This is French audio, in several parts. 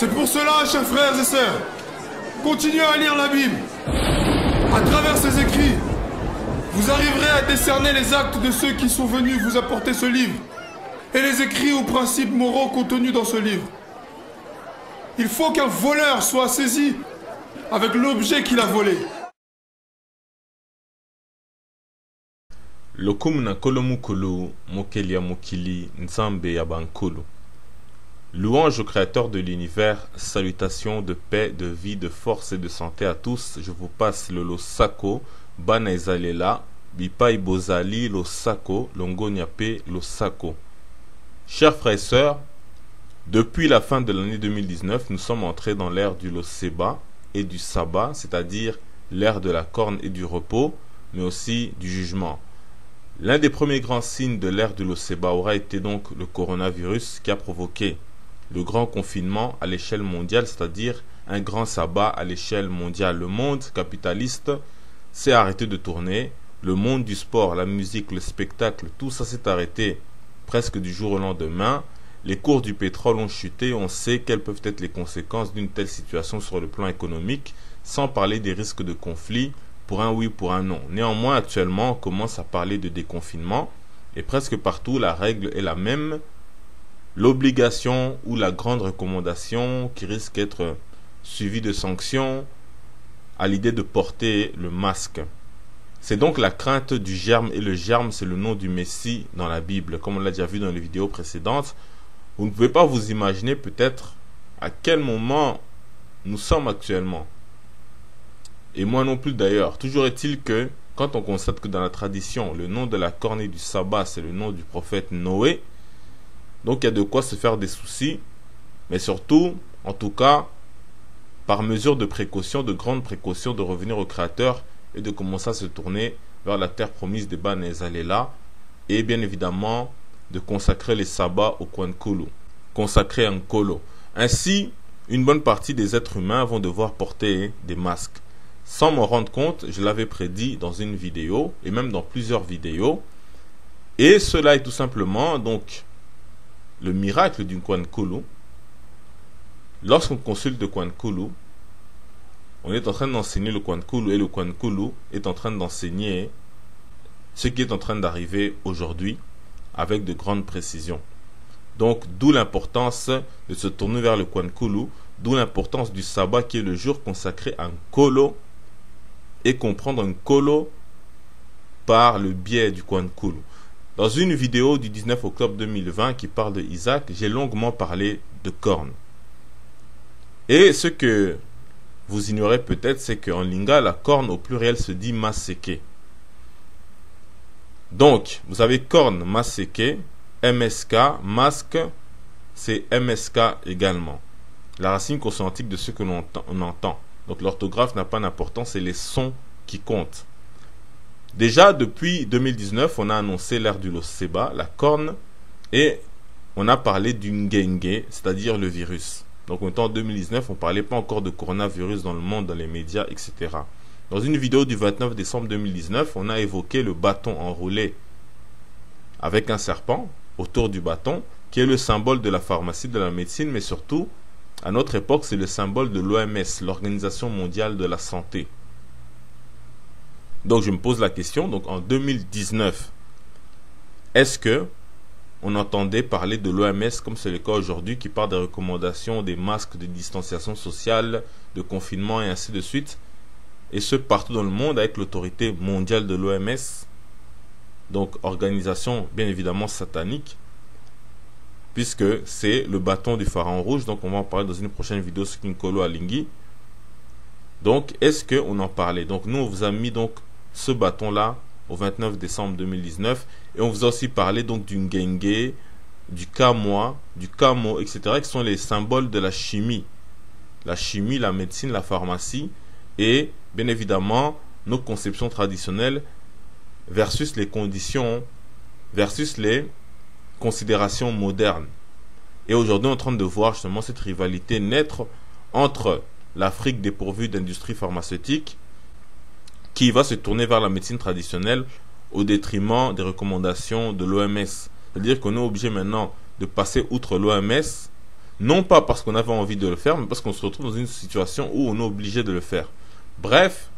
C'est pour cela, chers frères et sœurs, continuez à lire la Bible. À travers ces écrits, vous arriverez à décerner les actes de ceux qui sont venus vous apporter ce livre et les écrits ou principes moraux contenus dans ce livre. Il faut qu'un voleur soit saisi avec l'objet qu'il a volé. Louange au créateur de l'univers salutations de paix de vie de force et de santé à tous. Je vous passe le losako bana ezalela bipai bozali losako longonia pe losako chers frères et sœurs depuis la fin de l'année 2019 nous sommes entrés dans l'ère du loseba et du sabbat c'est-à-dire l'ère de la corne et du repos mais aussi du jugement. L'un des premiers grands signes de l'ère de l'Océba aura été donc le coronavirus qui a provoqué le grand confinement à l'échelle mondiale, c'est-à-dire un grand sabbat à l'échelle mondiale. Le monde capitaliste s'est arrêté de tourner, le monde du sport, la musique, le spectacle, tout ça s'est arrêté presque du jour au lendemain. Les cours du pétrole ont chuté, on sait quelles peuvent être les conséquences d'une telle situation sur le plan économique, sans parler des risques de conflit, pour un oui, pour un non. Néanmoins, actuellement, on commence à parler de déconfinement et presque partout, la règle est la même. L'obligation ou la grande recommandation qui risque d'être suivie de sanctions à l'idée de porter le masque. C'est donc la crainte du germe et le germe, c'est le nom du Messie dans la Bible, comme on l'a déjà vu dans les vidéos précédentes. Vous ne pouvez pas vous imaginer peut-être à quel moment nous sommes actuellement. Et moi non plus d'ailleurs. Toujours est-il que quand on constate que dans la tradition, le nom de la cornée du sabbat, c'est le nom du prophète Noé, donc il y a de quoi se faire des soucis, mais surtout, en tout cas, par mesure de précaution, de grande précaution, de revenir au Créateur et de commencer à se tourner vers la terre promise des Ban là et bien évidemment de consacrer les sabbats au Kulu, consacrer un Kolo. Ainsi, une bonne partie des êtres humains vont devoir porter des masques. Sans m'en rendre compte, je l'avais prédit dans une vidéo et même dans plusieurs vidéos. Et cela est tout simplement donc le miracle du Kulu. Lorsqu'on consulte le Kulu, on est en train d'enseigner le Kulu et le Kulu est en train d'enseigner ce qui est en train d'arriver aujourd'hui avec de grandes précisions. Donc, d'où l'importance de se tourner vers le Kulu, d'où l'importance du sabbat qui est le jour consacré à un Kolo et comprendre un colo par le biais du Kulu. Dans une vidéo du 19 octobre 2020 qui parle de Isaac, j'ai longuement parlé de cornes. Et ce que vous ignorez peut-être, c'est qu'en linga, la corne au pluriel se dit maseke. Donc, vous avez corne maseke, MSK, masque, c'est MSK également. La racine consonantique de ce que l'on entend. Donc l'orthographe n'a pas d'importance, c'est les sons qui comptent. Déjà depuis 2019, on a annoncé l'ère du Loseba, la corne, et on a parlé du Ngenge, c'est-à-dire le virus. Donc en 2019, on ne parlait pas encore de coronavirus dans le monde, dans les médias, etc. Dans une vidéo du 29 décembre 2019, on a évoqué le bâton enroulé avec un serpent autour du bâton, qui est le symbole de la pharmacie, de la médecine, mais surtout à notre époque, c'est le symbole de l'OMS, l'Organisation mondiale de la santé. Donc je me pose la question, donc en 2019, est-ce que on entendait parler de l'OMS comme c'est le cas aujourd'hui qui parle des recommandations des masques de distanciation sociale, de confinement et ainsi de suite, et ce partout dans le monde avec l'autorité mondiale de l'OMS, donc organisation bien évidemment satanique, puisque c'est le bâton du pharaon rouge. Donc, on va en parler dans une prochaine vidéo sur Kinkolo Alinghi. Donc, est-ce qu'on en parlait? Donc, nous, on vous a mis donc ce bâton-là au 29 décembre 2019. Et on vous a aussi parlé donc du Ngenge, du Kamoa, du Kamo, etc., qui sont les symboles de la chimie. La chimie, la médecine, la pharmacie. Et, bien évidemment, nos conceptions traditionnelles versus les conditions, versus les considération moderne. Et aujourd'hui, on est en train de voir justement cette rivalité naître entre l'Afrique dépourvue d'industrie pharmaceutique, qui va se tourner vers la médecine traditionnelle au détriment des recommandations de l'OMS. C'est-à-dire qu'on est obligé maintenant de passer outre l'OMS, Non pas parce qu'on avait envie de le faire, mais parce qu'on se retrouve dans une situation où on est obligé de le faire. Bref,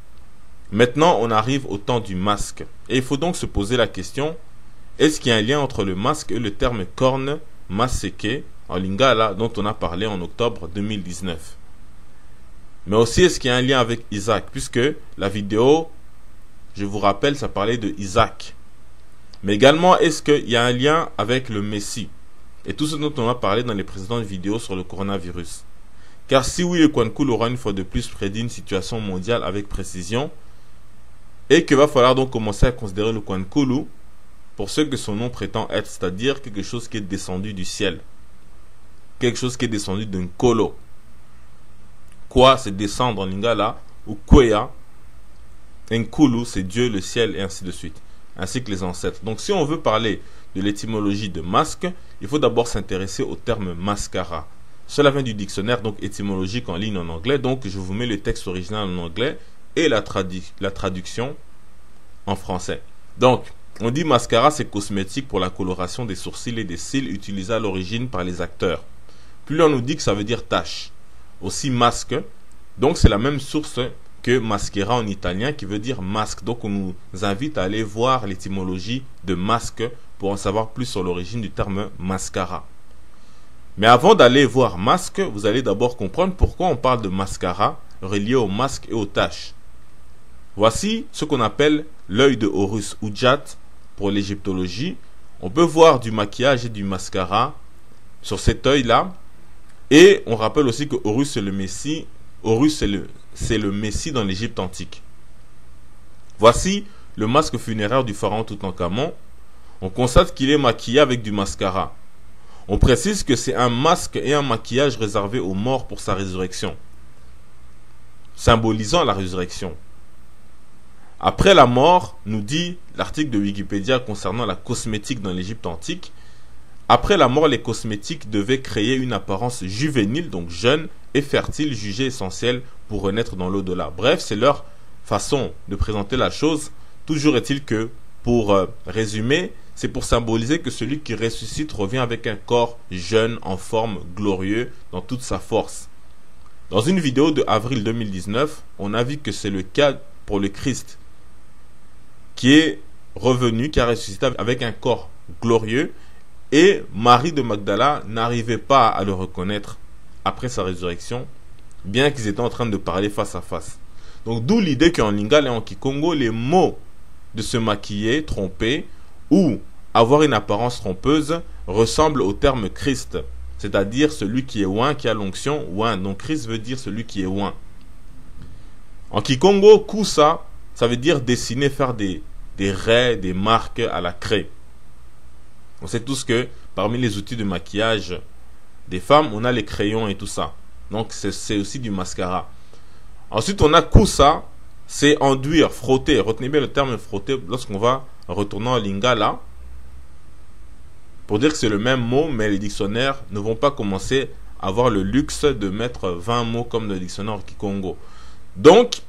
maintenant on arrive au temps du masque. Et il faut donc se poser la question, est-ce qu'il y a un lien entre le masque et le terme corne maseke en lingala dont on a parlé en octobre 2019 Mais aussi, est-ce qu'il y a un lien avec Isaac? Puisque la vidéo, je vous rappelle, ça parlait de Isaac. Mais également, est-ce qu'il y a un lien avec le Messie? Et tout ce dont on a parlé dans les précédentes vidéos sur le coronavirus. Car si oui, le Kwankul aura une fois de plus prédit une situation mondiale avec précision, et qu'il va falloir donc commencer à considérer le Kwankulu pour ce que son nom prétend être, c'est-à-dire quelque chose qui est descendu du ciel. Quelque chose qui est descendu d'un colo. Quoi, c'est descendre en lingala, ou kwea. Nkulu, c'est Dieu, le ciel, et ainsi de suite. Ainsi que les ancêtres. Donc si on veut parler de l'étymologie de masque, il faut d'abord s'intéresser au terme mascara. Cela vient du dictionnaire donc étymologique en ligne en anglais. Donc je vous mets le texte original en anglais et la, traduction en français. Donc, on dit mascara, c'est cosmétique pour la coloration des sourcils et des cils utilisé à l'origine par les acteurs. Puis on nous dit que ça veut dire tache. Aussi masque. Donc c'est la même source que maschera en italien qui veut dire masque. Donc on nous invite à aller voir l'étymologie de masque pour en savoir plus sur l'origine du terme mascara. Mais avant d'aller voir masque, vous allez d'abord comprendre pourquoi on parle de mascara relié au masque et aux taches. Voici ce qu'on appelle l'œil de Horus ou Jat pour l'égyptologie. On peut voir du maquillage et du mascara sur cet œil-là. Et on rappelle aussi que Horus est le Messie. Horus c'est le, c'est le Messie dans l'Égypte antique. Voici le masque funéraire du pharaon Toutankhamon. On constate qu'il est maquillé avec du mascara. On précise que c'est un masque et un maquillage réservé aux morts pour sa résurrection, symbolisant la résurrection. Après la mort, nous dit l'article de Wikipédia concernant la cosmétique dans l'Égypte antique, après la mort, les cosmétiques devaient créer une apparence juvénile, donc jeune et fertile, jugée essentielle pour renaître dans l'au-delà. Bref, c'est leur façon de présenter la chose. Toujours est-il que, pour euh, résumer, c'est pour symboliser que celui qui ressuscite revient avec un corps jeune, en forme, glorieux, dans toute sa force. Dans une vidéo de avril 2019, on a vu que c'est le cas pour le Christ qui est revenu, qui a ressuscité avec un corps glorieux, et Marie de Magdala n'arrivait pas à le reconnaître après sa résurrection, bien qu'ils étaient en train de parler face à face. Donc d'où l'idée qu'en Lingala et en Kikongo, les mots de se maquiller, tromper, ou avoir une apparence trompeuse ressemblent au terme Christ, c'est-à-dire celui qui est oin, qui a l'onction, oin. Donc Christ veut dire celui qui est oin. En Kikongo, Kusa, ça veut dire dessiner, faire des, des raies, des marques à la craie. On sait tous que parmi les outils de maquillage des femmes, on a les crayons et tout ça. Donc c'est aussi du mascara. Ensuite, on a kusa, c'est enduire, frotter. Retenez bien le terme frotter lorsqu'on va retourner en lingala. Pour dire que c'est le même mot, mais les dictionnaires ne vont pas commencer à avoir le luxe de mettre 20 mots comme le dictionnaire Kikongo. Donc,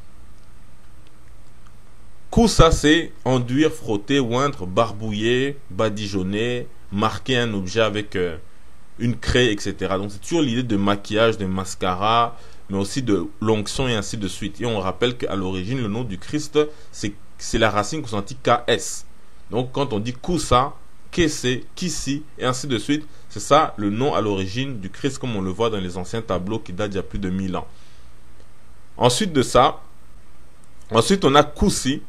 Kousa, c'est enduire, frotter, oindre, barbouiller, badigeonner, marquer un objet avec euh, une craie, etc. Donc c'est toujours l'idée de maquillage, de mascara, mais aussi de l'onction et ainsi de suite. Et on rappelle qu'à l'origine, le nom du Christ, c'est la racine consentie KS. Donc quand on dit Kousa, Kese, Kisi, et ainsi de suite, c'est ça le nom à l'origine du Christ comme on le voit dans les anciens tableaux qui datent d'il y a plus de 1000 ans. Ensuite de ça, ensuite on a Kousi,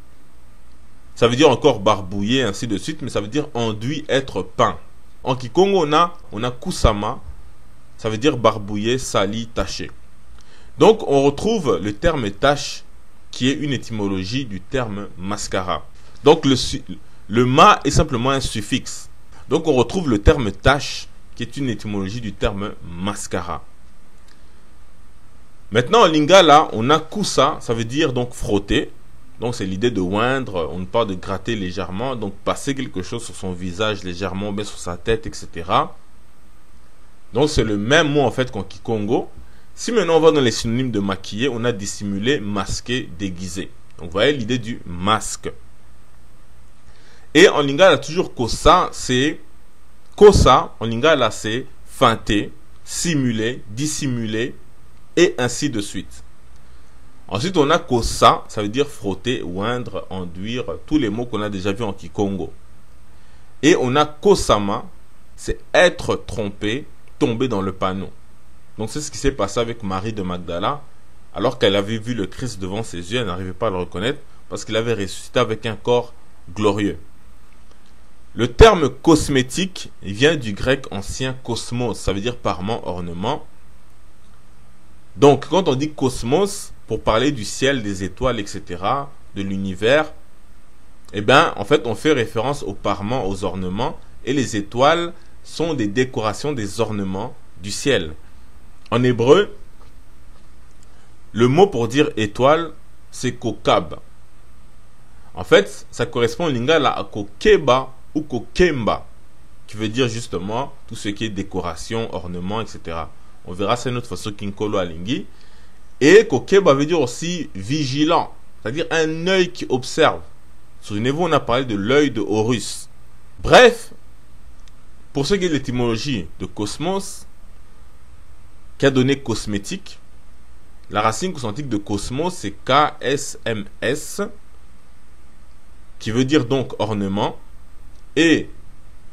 ça veut dire encore barbouiller, ainsi de suite, mais ça veut dire enduit, être peint. En Kikongo, on a, on a kusama, ça veut dire barbouiller, sali, taché. Donc, on retrouve le terme tache, qui est une étymologie du terme mascara. Donc, le, le ma est simplement un suffixe. Donc, on retrouve le terme tache, qui est une étymologie du terme mascara. Maintenant, en lingala, on a kusa, ça veut dire donc frotter. Donc c'est l'idée de oindre, on ne parle de gratter légèrement, donc passer quelque chose sur son visage légèrement, bien sur sa tête, etc. Donc c'est le même mot en fait qu'en Kikongo. Si maintenant on va dans les synonymes de maquiller, on a dissimulé, masqué, déguisé. Donc vous voyez l'idée du masque. Et en lingala toujours kosa, c'est kosa, en lingala c'est feinter, simuler, dissimuler, et ainsi de suite. Ensuite, on a kosa, ça veut dire frotter, oindre, enduire, tous les mots qu'on a déjà vus en Kikongo. Et on a kosama, c'est être trompé, tomber dans le panneau. Donc c'est ce qui s'est passé avec Marie de Magdala, alors qu'elle avait vu le Christ devant ses yeux, elle n'arrivait pas à le reconnaître, parce qu'il avait ressuscité avec un corps glorieux. Le terme cosmétique vient du grec ancien cosmos, ça veut dire parement, ornement. Donc quand on dit cosmos, pour parler du ciel, des étoiles, etc., de l'univers, eh bien, en fait, on fait référence aux parements, aux ornements, et les étoiles sont des décorations, des ornements du ciel. En hébreu, le mot pour dire étoile, c'est kokab. En fait, ça correspond au lingala à kokeba ou kokemba, qui veut dire justement tout ce qui est décoration, ornement, etc. On verra ça une autre façon kinkolo alingi. Et kokeba veut dire aussi vigilant, c'est-à-dire un œil qui observe. Souvenez-vous, on a parlé de l'œil de Horus. Bref, pour ce qui est de l'étymologie de cosmos, qui a donné cosmétique. La racine cosmétique de cosmos, c'est KSMS, qui veut dire donc ornement. Et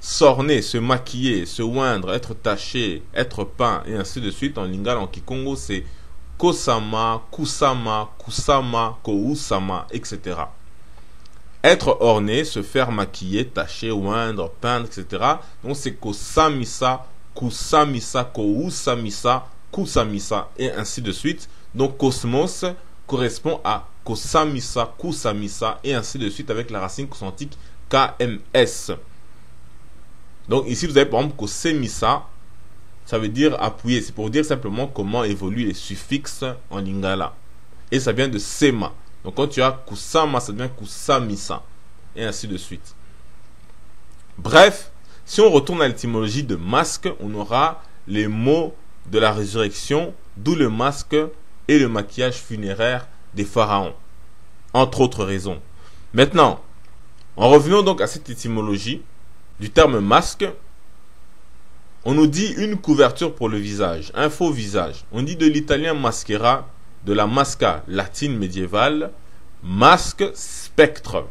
s'orner, se maquiller, se oindre, être taché, être peint, et ainsi de suite. En lingala, en kikongo, c'est kosama, kusama, kusama, kousama, etc. Être orné, se faire maquiller, tacher, oindre, peindre, etc. Donc c'est kosamisa, kusamisa, kousamisa, kusamisa, et ainsi de suite. Donc cosmos correspond à kosamisa, kusamisa, et ainsi de suite avec la racine consonantique KMS. Donc ici vous avez par exemple kosemisa, ça veut dire appuyer. C'est pour dire simplement comment évoluent les suffixes en lingala. Et ça vient de sema. Donc quand tu as kusama, ça devient kusamisa. Et ainsi de suite. Bref, si on retourne à l'étymologie de masque, on aura les mots de la résurrection, d'où le masque et le maquillage funéraire des pharaons. Entre autres raisons. Maintenant, en revenant donc à cette étymologie du terme masque, on nous dit une couverture pour le visage, un faux visage. On dit de l'italien maschera, de la masca latine médiévale, masque, spectre.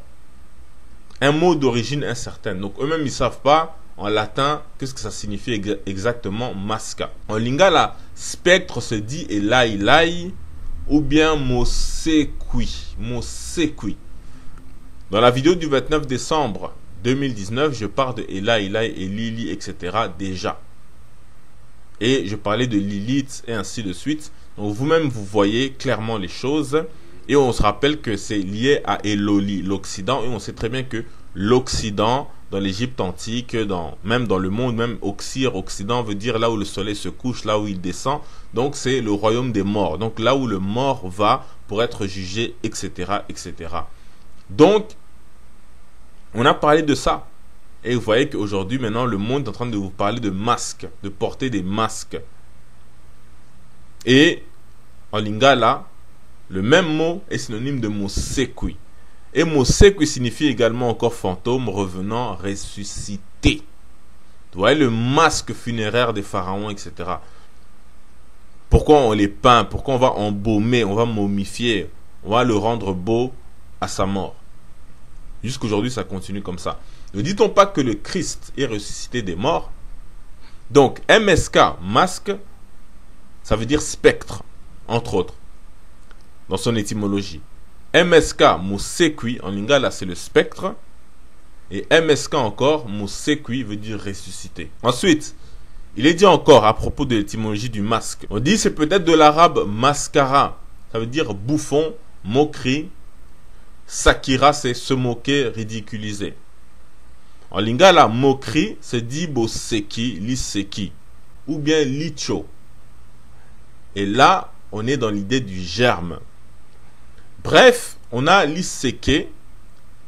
Un mot d'origine incertaine. Donc eux-mêmes, ils ne savent pas en latin qu'est-ce que ça signifie exactement masca. En lingala, spectre se dit elai lai ou bien mosequi. Mosequi. Dans la vidéo du 29 décembre 2019, je parle de Ela, Eli et Lili, etc. déjà. Et je parlais de Lilith et ainsi de suite. Donc vous-même, vous voyez clairement les choses. Et on se rappelle que c'est lié à Eloli, l'Occident. Et on sait très bien que l'Occident, dans l'Égypte antique, dans, même dans le monde, même Oxyre, Occident veut dire là où le soleil se couche, là où il descend. Donc c'est le royaume des morts. Donc là où le mort va pour être jugé, etc. etc. Donc, on a parlé de ça. Et vous voyez qu'aujourd'hui, maintenant, le monde est en train de vous parler de masques, de porter des masques. Et en lingala, le même mot est synonyme de mosekui. Et mosekui signifie également encore fantôme, revenant, ressuscité. Vous voyez le masque funéraire des pharaons, etc. Pourquoi on les peint? Pourquoi on va embaumer? On va momifier? On va le rendre beau à sa mort Jusqu'aujourd'hui, ça continue comme ça. Ne dit-on pas que le Christ est ressuscité des morts? Donc, MSK, masque, ça veut dire spectre, entre autres, dans son étymologie. MSK, mosekui, en lingala, c'est le spectre. Et MSK encore, mosekui, veut dire ressuscité. Ensuite, il est dit encore à propos de l'étymologie du masque. On dit c'est peut-être de l'arabe mascara. Ça veut dire bouffon, moquerie, Sakira, c'est se moquer, ridiculiser. En lingala, moquerie, c'est dit boseki, liseki, ou bien licho. Et là, on est dans l'idée du germe. Bref, on a liseke,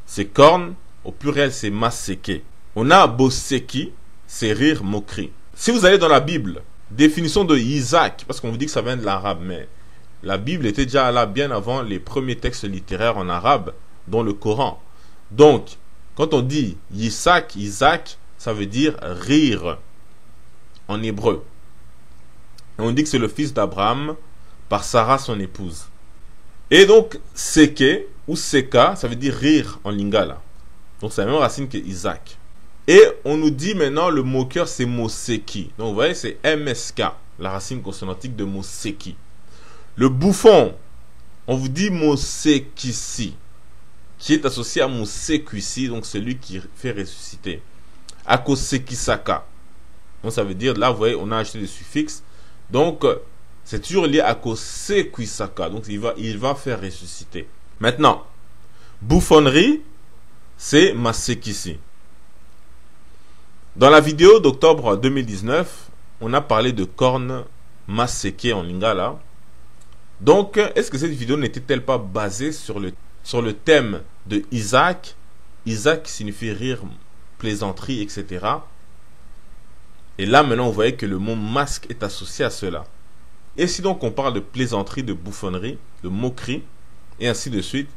c'est corne, au pluriel c'est maseke. On a boseki, c'est rire, moquerie. Si vous allez dans la Bible, définition de Isaac, parce qu'on vous dit que ça vient de l'arabe, mais la Bible était déjà là bien avant les premiers textes littéraires en arabe, dont le Coran. Donc, quand on dit Isaac, Isaac, ça veut dire rire en hébreu. On dit que c'est le fils d'Abraham par Sarah, son épouse. Et donc, Seke ou Seka, ça veut dire rire en lingala. Donc, c'est la même racine que Isaac. Et on nous dit maintenant le moqueur, c'est Moseki. Donc, vous voyez, c'est MSK, la racine consonantique de Moseki. Le bouffon, on vous dit Mosekisi, qui est associé à Mosekisi, donc celui qui fait ressusciter. Akosekisaka. Donc, ça veut dire, là, vous voyez, on a acheté des suffixes. Donc, c'est toujours lié à Kosekisaka. Donc, il va, il va faire ressusciter. Maintenant, bouffonnerie, c'est Masekisi. Dans la vidéo d'octobre 2019, on a parlé de cornes Maseke en lingala. Donc, est-ce que cette vidéo n'était-elle pas basée sur le, thème de Isaac? Isaac signifie rire, plaisanterie, etc. Et là, maintenant, vous voyez que le mot masque est associé à cela. Et si donc on parle de plaisanterie, de bouffonnerie, de moquerie, et ainsi de suite,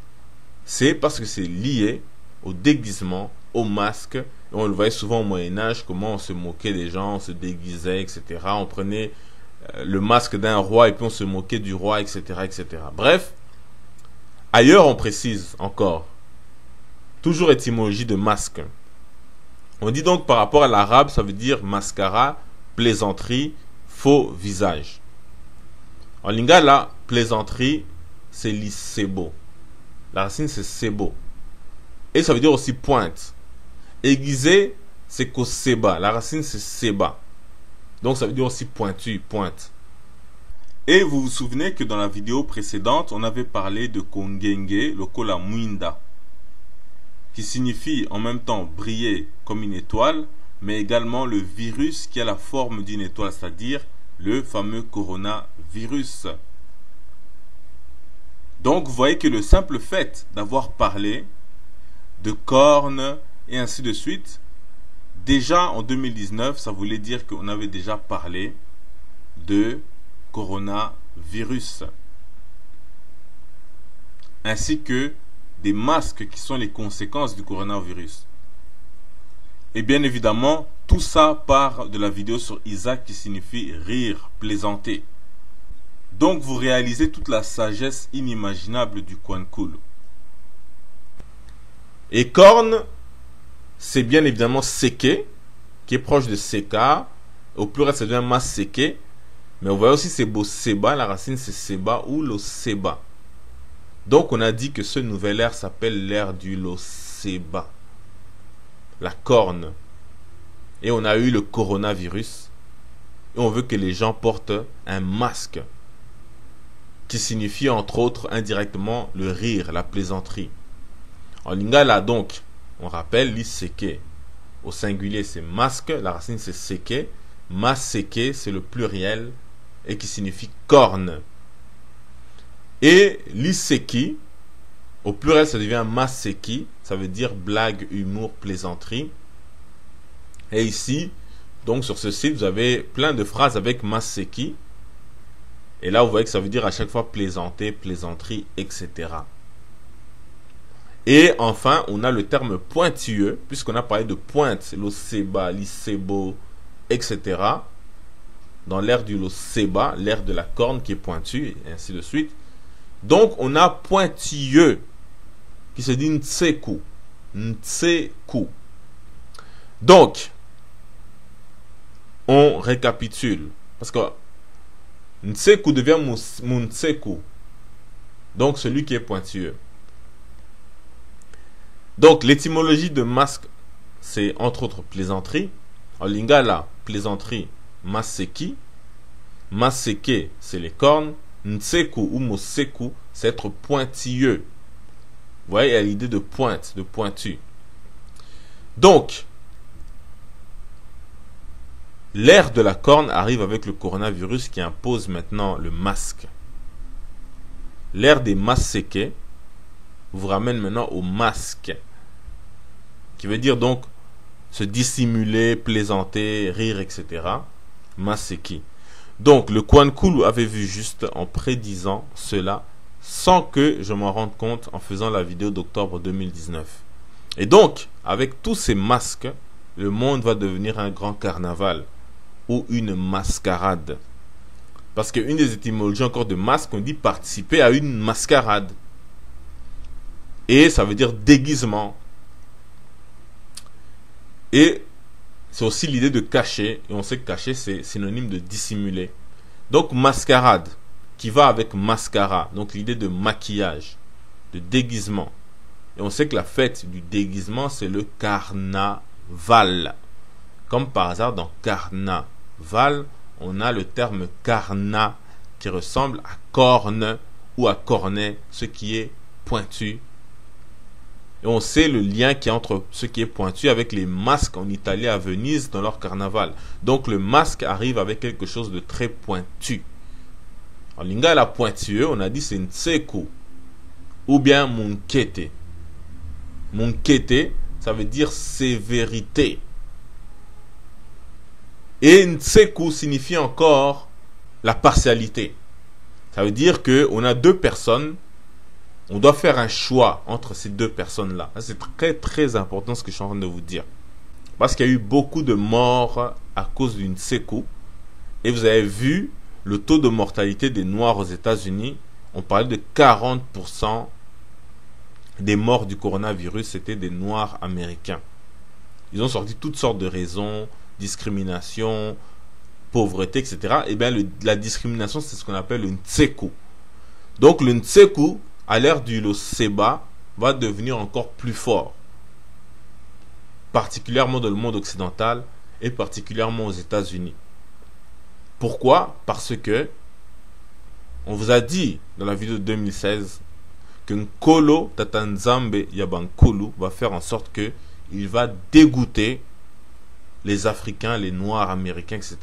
c'est parce que c'est lié au déguisement, au masque. on le voyait souvent au Moyen Âge, comment on se moquait des gens, on se déguisait, etc. On prenait le masque d'un roi et puis on se moquait du roi, etc. etc. Bref, ailleurs on précise encore, toujours étymologie de masque. On dit donc par rapport à l'arabe, ça veut dire mascara, plaisanterie, faux visage. En lingala, plaisanterie, c'est l'isebo. La racine, c'est sebo. Et ça veut dire aussi pointe. Aiguisé, c'est koseba. La racine, c'est seba. Donc ça veut dire aussi pointu, pointe. Et vous vous souvenez que dans la vidéo précédente, on avait parlé de kongenge, le kola muinda qui signifie en même temps briller comme une étoile, mais également le virus qui a la forme d'une étoile, c'est-à-dire le fameux coronavirus. Donc vous voyez que le simple fait d'avoir parlé de cornes et ainsi de suite, déjà en 2019, ça voulait dire qu'on avait déjà parlé de coronavirus. Ainsi que des masques qui sont les conséquences du coronavirus. Et bien évidemment, tout ça part de la vidéo sur Isaac qui signifie rire, plaisanter. Donc vous réalisez toute la sagesse inimaginable du Kwan Et corne, c'est bien évidemment seke, qui est proche de seka. Au pluriel, ça devient mas seke. Mais on voit aussi c'est beau seba, la racine c'est seba ou le seba. Donc on a dit que ce nouvel air s'appelle l'air du Loseba, la corne. Et on a eu le coronavirus. Et on veut que les gens portent un masque qui signifie entre autres indirectement le rire, la plaisanterie. En lingala donc, on rappelle l'iseke. Au singulier c'est masque, la racine c'est seke. Maseke c'est le pluriel et qui signifie corne. Et l'iseki, au pluriel, ça devient maseki, ça veut dire blague, humour, plaisanterie. Et ici, donc sur ce site, vous avez plein de phrases avec maseki. Et là, vous voyez que ça veut dire à chaque fois plaisanter, plaisanterie, etc. Et enfin, on a le terme pointilleux, puisqu'on a parlé de pointe, l'oseba, l'isebo, etc. Dans l'air du loseba, l'air de la corne qui est pointue, et ainsi de suite. Donc, on a pointilleux qui se dit ntseku. Ntseku. Donc, on récapitule. Parce que ntseku devient muntseku. Donc, celui qui est pointilleux. Donc, l'étymologie de masque, c'est entre autres plaisanterie. En lingala, plaisanterie, maseki. Maseke, c'est les cornes. Ntseku ou Moseku, c'est être pointilleux. Vous voyez, il y a l'idée de pointe, de pointu. Donc, l'ère de la corne arrive avec le coronavirus qui impose maintenant le masque. L'ère des masséqués vous ramène maintenant au masque, qui veut dire donc se dissimuler, plaisanter, rire, etc. Masséki. Donc le Kulu avait vu juste en prédisant cela sans que je m'en rende compte en faisant la vidéo d'octobre 2019. Et donc, avec tous ces masques, le monde va devenir un grand carnaval ou une mascarade. Parce qu'une des étymologies encore de masque, on dit participer à une mascarade. Et ça veut dire déguisement. Et c'est aussi l'idée de cacher. Et on sait que cacher, c'est synonyme de dissimuler. Donc mascarade, qui va avec mascara. Donc l'idée de maquillage, de déguisement. Et on sait que la fête du déguisement, c'est le carnaval. Comme par hasard, dans carnaval, on a le terme carna qui ressemble à corne ou à cornet, ce qui est pointu. Et on sait le lien qui est entre ce qui est pointu avec les masques en Italie à Venise dans leur carnaval. Donc le masque arrive avec quelque chose de très pointu. En lingala pointueux, on a dit c'est tseku ou bien munkete. Munkete, ça veut dire sévérité. Et Ntseku signifie encore la partialité. Ça veut dire que on a deux personnes, on doit faire un choix entre ces deux personnes-là. C'est très très important ce que je suis en train de vous dire. Parce qu'il y a eu beaucoup de morts à cause d'une Tseku. Et vous avez vu le taux de mortalité des Noirs aux États-Unis. On parlait de 40% des morts du coronavirus, c'était des Noirs américains. Ils ont sorti toutes sortes de raisons, discrimination, pauvreté, etc. Et eh bien, la discrimination, c'est ce qu'on appelle le Ntseku. Donc, le Ntseku, à l'ère du Seba, va devenir encore plus fort. Particulièrement dans le monde occidental et particulièrement aux États-Unis. Pourquoi? Parce que on vous a dit dans la vidéo de 2016 que Nkolo Tatanzambe Yabankulu va faire en sorte que il va dégoûter les Africains, les Noirs américains, etc.,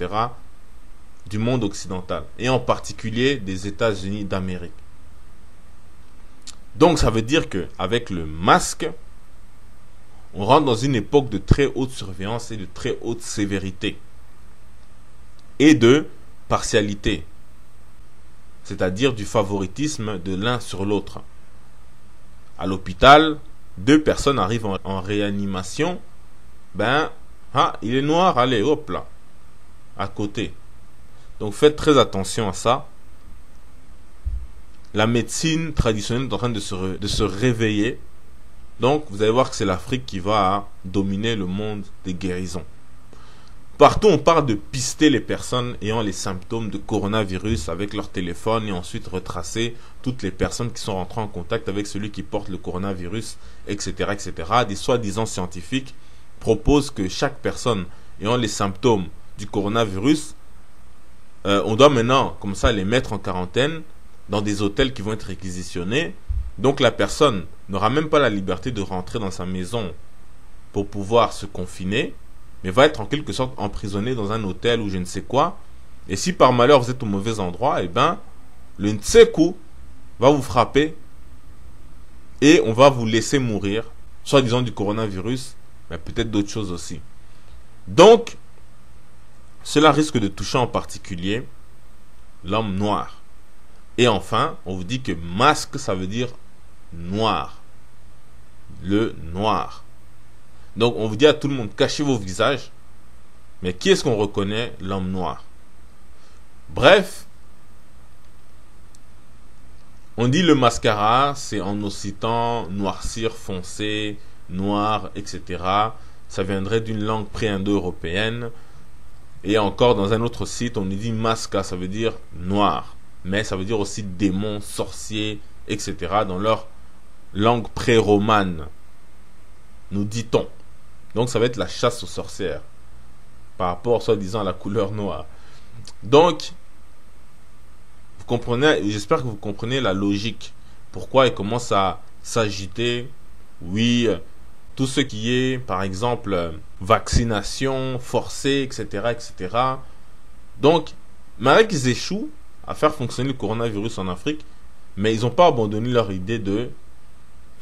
du monde occidental, et en particulier des États-Unis d'Amérique. Donc ça veut dire que avec le masque, on rentre dans une époque de très haute surveillance et de très haute sévérité et de partialité, c'est-à-dire du favoritisme de l'un sur l'autre. À l'hôpital, deux personnes arrivent en, réanimation, ben ah, il est noir, allez, hop là. À côté. Donc faites très attention à ça. La médecine traditionnelle est en train de se, de se réveiller. Donc vous allez voir que c'est l'Afrique qui va dominer le monde des guérisons. Partout, on parle de pister les personnes ayant les symptômes de coronavirus avec leur téléphone et ensuite retracer toutes les personnes qui sont rentrées en contact avec celui qui porte le coronavirus, etc., etc. Des soi-disant scientifiques propose que chaque personne ayant les symptômes du coronavirus, euh, on doit maintenant, comme ça, les mettre en quarantaine dans des hôtels qui vont être réquisitionnés. Donc la personne n'aura même pas la liberté de rentrer dans sa maison pour pouvoir se confiner, mais va être en quelque sorte emprisonnée dans un hôtel ou je ne sais quoi. Et si par malheur vous êtes au mauvais endroit, eh ben, le Ntseku va vous frapper et on va vous laisser mourir, soit disant du coronavirus, mais peut-être d'autres choses aussi. Donc, cela risque de toucher en particulier l'homme noir. Et enfin, on vous dit que masque, ça veut dire noir. Le noir. Donc, on vous dit à tout le monde, cachez vos visages. Mais qui est-ce qu'on reconnaît L'homme noir. Bref, on dit le mascara, c'est en occitan, noircir, foncer, noir, etc. Ça viendrait d'une langue pré-indo-européenne. Et encore dans un autre site, on dit masca, ça veut dire noir. Mais ça veut dire aussi démon, sorcier, etc. dans leur langue pré-romane. Nous dit-on. Donc ça va être la chasse aux sorcières. Par rapport, soi-disant, à la couleur noire. Donc, vous comprenez, j'espère que vous comprenez la logique. Pourquoi il commence à s'agiter? Oui, tout ce qui est, par exemple, vaccination forcée, etc., etc. Donc, malgré qu'ils échouent à faire fonctionner le coronavirus en Afrique, mais ils n'ont pas abandonné leur idée de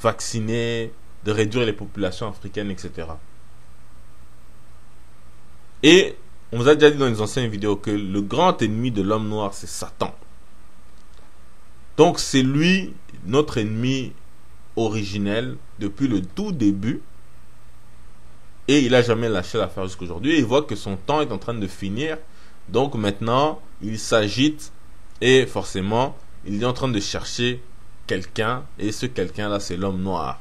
vacciner, de réduire les populations africaines, etc. Et on vous a déjà dit dans les anciennes vidéos que le grand ennemi de l'homme noir, c'est Satan. Donc c'est lui, notre ennemi originel depuis le tout début. Et il n'a jamais lâché l'affaire jusqu'aujourd'hui. Il voit que son temps est en train de finir. Donc maintenant, il s'agite Et forcément, il est en train de chercher quelqu'un, et ce quelqu'un-là, c'est l'homme noir.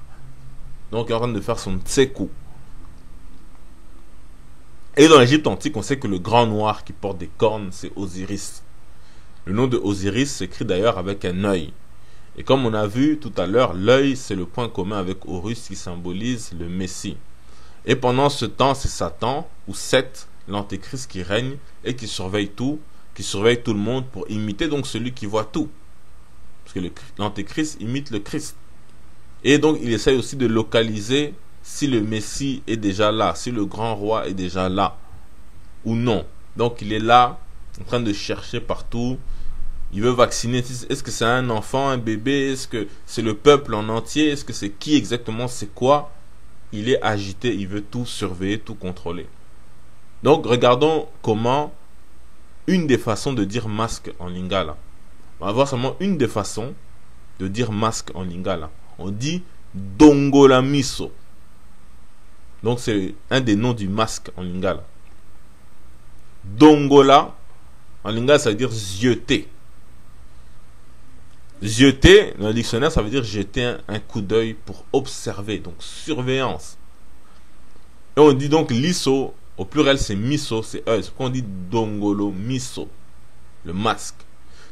Donc, il est en train de faire son tsekou. Et dans l'Égypte antique, on sait que le grand noir qui porte des cornes, c'est Osiris. Le nom de Osiris s'écrit d'ailleurs avec un œil. Et comme on a vu tout à l'heure, l'œil, c'est le point commun avec Horus qui symbolise le Messie. Et pendant ce temps, c'est Satan, ou Seth, l'antéchrist qui règne et qui surveille tout, qui surveille tout le monde pour imiter donc celui qui voit tout. Parce que l'antéchrist imite le Christ. Et donc il essaye aussi de localiser si le Messie est déjà là, si le grand roi est déjà là ou non. Donc il est là en train de chercher partout. Il veut vacciner. Est-ce que c'est un enfant, un bébé? Est-ce que c'est le peuple en entier? Est-ce que c'est qui exactement? C'est quoi? Il est agité, il veut tout surveiller, tout contrôler. Donc regardons comment une des façons de dire masque en lingala. On va voir seulement une des façons de dire masque en lingala. On dit dongola miso. Donc c'est un des noms du masque en lingala. Dongola, en lingala, ça veut dire zioter. Zioter, dans le dictionnaire, ça veut dire jeter un, coup d'œil pour observer, donc surveillance. Et on dit donc liso, au pluriel c'est miso, c'est eux. C'est pourquoi on dit dongolo miso, le masque.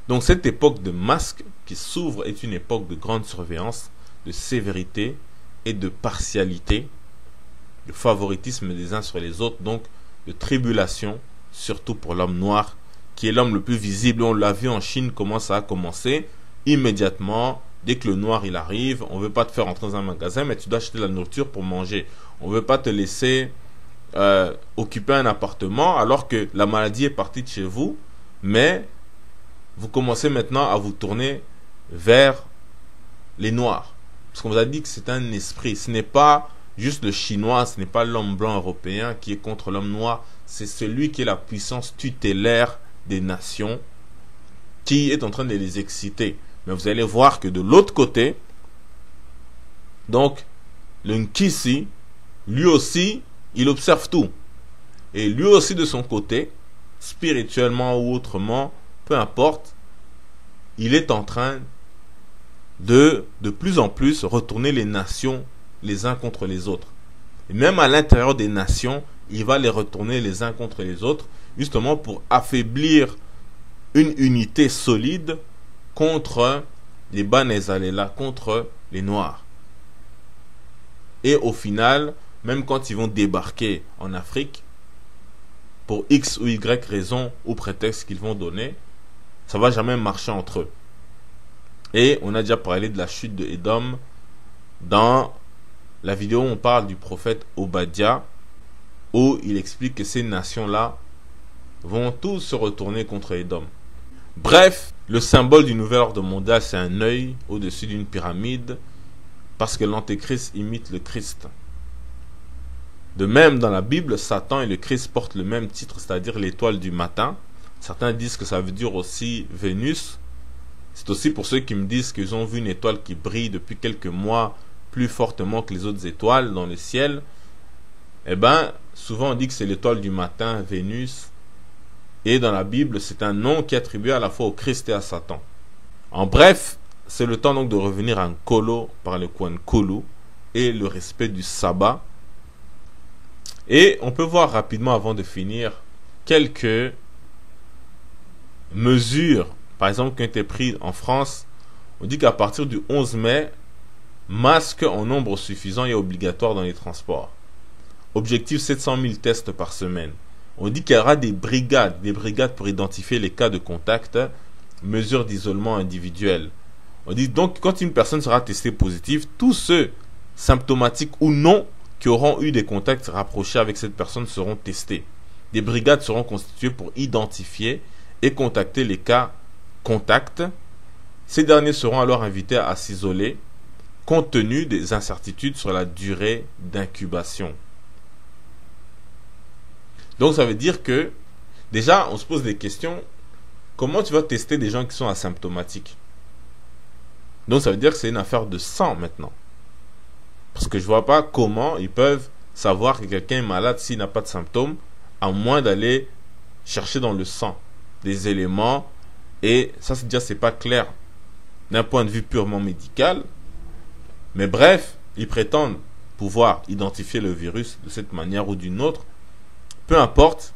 Donc cette époque de masque qui s'ouvre est une époque de grande surveillance, de sévérité et de partialité le favoritisme des uns sur les autres, donc de tribulation, surtout pour l'homme noir, qui est l'homme le plus visible. On l'a vu en Chine comment ça a commencé. Immédiatement, dès que le noir il arrive, on ne veut pas te faire entrer dans un magasin, mais tu dois acheter de la nourriture pour manger. On ne veut pas te laisser euh, occuper un appartement alors que la maladie est partie de chez vous, mais vous commencez maintenant à vous tourner vers les noirs. Parce qu'on vous a dit que c'est un esprit. Ce n'est pas Juste le chinois, ce n'est pas l'homme blanc européen qui est contre l'homme noir, c'est celui qui est la puissance tutélaire des nations qui est en train de les exciter. Mais vous allez voir que de l'autre côté, donc, le Nkisi, lui aussi, il observe tout. Et lui aussi, de son côté, spirituellement ou autrement, peu importe, il est en train de de plus en plus retourner les nations les uns contre les autres. Et même à l'intérieur des nations, il va les retourner les uns contre les autres, justement pour affaiblir une unité solide contre les là contre les Noirs. Et au final, même quand ils vont débarquer en Afrique, pour X ou Y raison ou prétexte qu'ils vont donner, ça va jamais marcher entre eux. Et on a déjà parlé de la chute de Edom dans la vidéo, on parle du prophète Obadiah, où il explique que ces nations-là vont tous se retourner contre Edom. Bref, le symbole du nouvel ordre mondial, c'est un œil au-dessus d'une pyramide, parce que l'antéchrist imite le Christ. De même, dans la Bible, Satan et le Christ portent le même titre, c'est-à-dire l'étoile du matin. Certains disent que ça veut dire aussi Vénus. C'est aussi pour ceux qui me disent qu'ils ont vu une étoile qui brille depuis quelques mois plus fortement que les autres étoiles dans le ciel, eh bien, souvent on dit que c'est l'étoile du matin, Vénus. Et dans la Bible, c'est un nom qui est attribué à la fois au Christ et à Satan. En bref, c'est le temps donc de revenir en Kolo par le coin Kolo et le respect du sabbat. Et on peut voir rapidement avant de finir quelques mesures, par exemple, qui ont été prises en France. On dit qu'à partir du 11 mai, Masque en nombre suffisant et obligatoire dans les transports. Objectif 700 000 tests par semaine. On dit qu'il y aura des brigades, des brigades pour identifier les cas de contact, mesures d'isolement individuel. On dit donc quand une personne sera testée positive, tous ceux symptomatiques ou non qui auront eu des contacts rapprochés avec cette personne seront testés. Des brigades seront constituées pour identifier et contacter les cas contacts. Ces derniers seront alors invités à s'isoler compte tenu des incertitudes sur la durée d'incubation. Donc ça veut dire que déjà on se pose des questions. Comment tu vas tester des gens qui sont asymptomatiques? Donc ça veut dire que c'est une affaire de sang maintenant. Parce que je vois pas comment ils peuvent savoir que quelqu'un est malade s'il n'a pas de symptômes, à moins d'aller chercher dans le sang des éléments Et ça, c'est déjà, c'est pas clair d'un point de vue purement médical. Mais bref, ils prétendent pouvoir identifier le virus de cette manière ou d'une autre. Peu importe,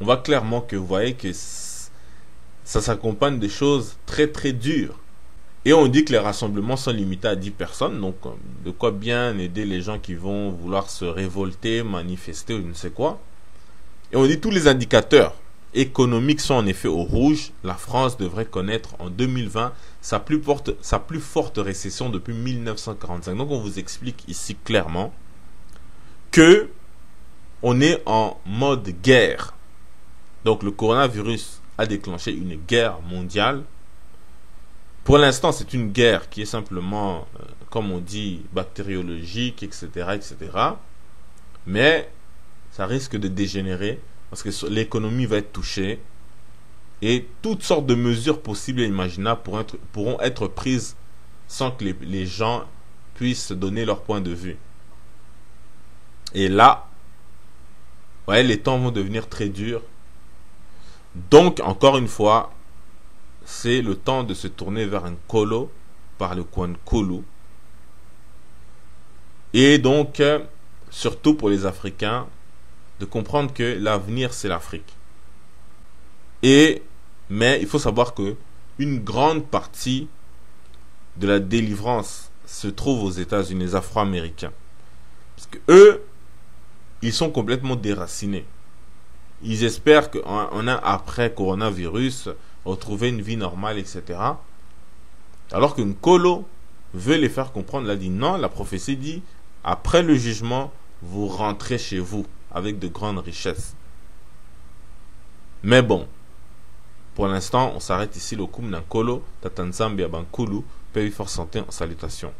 on voit clairement que vous voyez que ça s'accompagne de choses très très dures. Et on dit que les rassemblements sont limités à 10 personnes, donc euh, de quoi bien aider les gens qui vont vouloir se révolter, manifester ou je ne sais quoi. Et on dit tous les indicateurs économiques sont en effet au rouge. La France devrait connaître en 2020 sa plus, forte, sa plus forte récession depuis 1945. Donc on vous explique ici clairement que on est en mode guerre. Donc le coronavirus a déclenché une guerre mondiale pour l'instant, c'est une guerre qui est simplement, euh, comme on dit, bactériologique, etc., etc. Mais ça risque de dégénérer parce que l'économie va être touchée et toutes sortes de mesures possibles et imaginables pourront être, prises sans que les, les gens puissent donner leur point de vue. Et là, ouais, les temps vont devenir très durs. Donc, encore une fois, c'est le temps de se tourner vers un colo par le coin de Kulu. Et donc, euh, surtout pour les Africains, de comprendre que l'avenir, c'est l'Afrique. Et, mais il faut savoir que une grande partie de la délivrance se trouve aux États-Unis, Afro-Américains. Parce que eux, ils sont complètement déracinés. Ils espèrent qu'un an après coronavirus, retrouver une vie normale, etc. Alors qu'une colo veut les faire comprendre, a dit non, la prophétie dit, après le jugement, vous rentrez chez vous avec de grandes richesses. Mais bon, pour l'instant, on s'arrête ici le colo, tatanzambia bankulu, paix force santé en salutation.